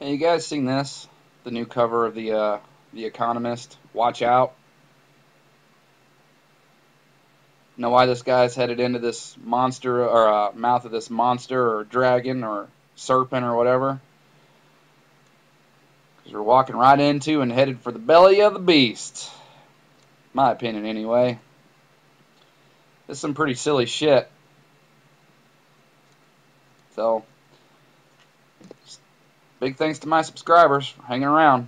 Hey, you guys seen this? The new cover of the uh, the Economist. Watch out. Know why this guy's headed into this monster or uh, mouth of this monster or dragon or serpent or whatever? Because we're walking right into and headed for the belly of the beast. My opinion, anyway. This is some pretty silly shit. So. Big thanks to my subscribers for hanging around.